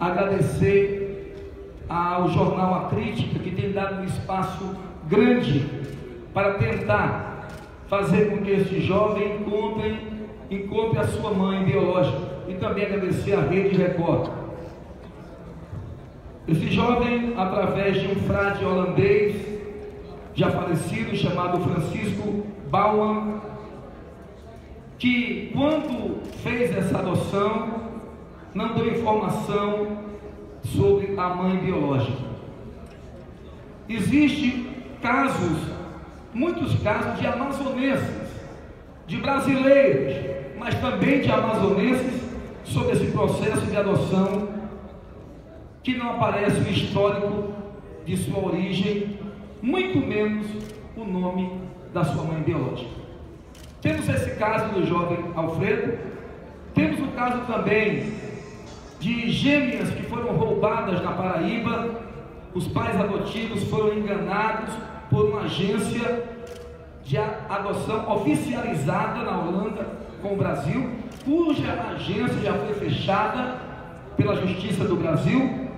agradecer ao jornal A Crítica, que tem dado um espaço grande para tentar fazer com que este jovem encontre, encontre a sua mãe biológica. E também agradecer à Rede Record. Esse jovem, através de um frade holandês, já falecido, chamado Francisco Bauman, que quando fez essa adoção, não deu informação sobre a mãe biológica. Existem casos, muitos casos de amazonenses, de brasileiros, mas também de amazonenses sobre esse processo de adoção que não aparece o histórico de sua origem, muito menos o nome da sua mãe biológica. Temos esse caso do jovem Alfredo, temos o caso também de gêmeas que foram roubadas na Paraíba, os pais adotivos foram enganados por uma agência de adoção oficializada na Holanda com o Brasil, cuja agência já foi fechada pela Justiça do Brasil.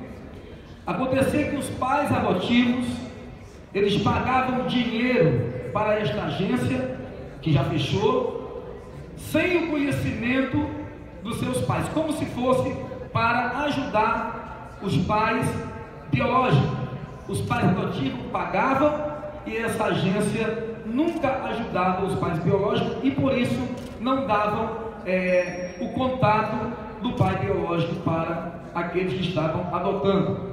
Aconteceu que os pais adotivos eles pagavam dinheiro para esta agência que já fechou, sem o conhecimento dos seus pais, como se fosse para ajudar os pais biológicos. Os pais adotivos pagavam e essa agência nunca ajudava os pais biológicos e por isso não davam é, o contato do pai biológico para aqueles que estavam adotando.